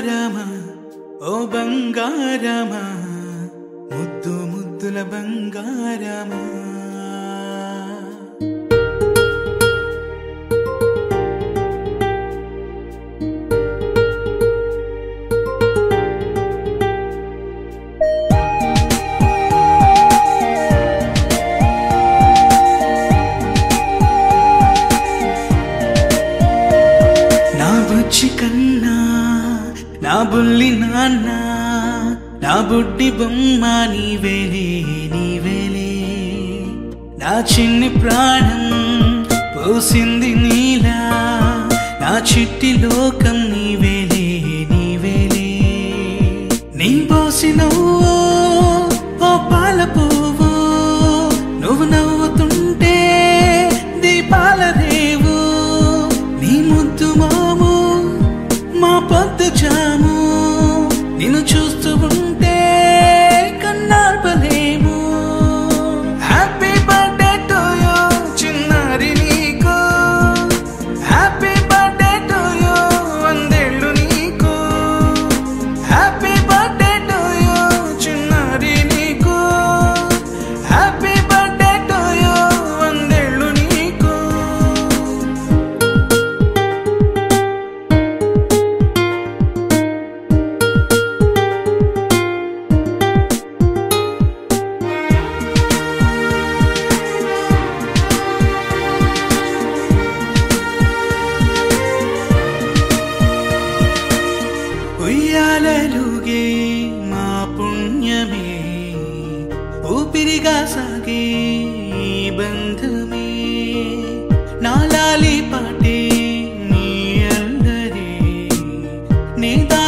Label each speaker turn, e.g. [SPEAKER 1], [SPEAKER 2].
[SPEAKER 1] బంగారమా? ఓ బంగారమా? ముద్దు ముద్దుల బంగారమా? చికన్నా నా బుల్లి నాన్న నా బుడ్డి బొమ్మ నీవేలే నీవేలే నా చిన్ని ప్రాణం పోసింది నీలా నా చిట్టి లోకం నీవేలే నీవేలే నీ పోసినవో మా జాము నిన్ను చూస్తూ पिरिगासागे बंध में नालाली पाटे नी अंदरे नेदा